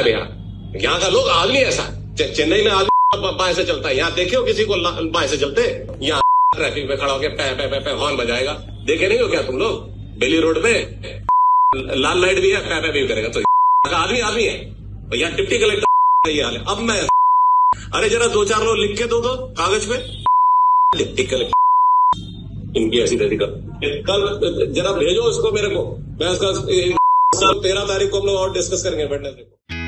है बिहार यहाँ का लोग आदमी ऐसा। चेन्नई में आदमी बाएँ से चलता है। यहाँ देखे हो किसी को ला- बाएँ से चलते। यहाँ ट्रैफ़िक में खड़ा होकर पै पै पै पै हॉर्न बजाएगा। देखे नहीं हो क्या तुम लोग? बेली रोड पे लाल लाइट भी है, पै पै भी करेगा। तो आदमी आदमी है। और यहाँ डिप्टी कलेक्टर ये हाल है अब मैं अरे जरा दो चार लोग लिख के दो दो कागज़ पे। Deputy collector. इनकी ऐसी तरीका कल, जरा भेजो इसको मेरे को। मैं उसका तेरह तारीख को हम लोग और डिस्कस करेंगे वेडनेसडे को।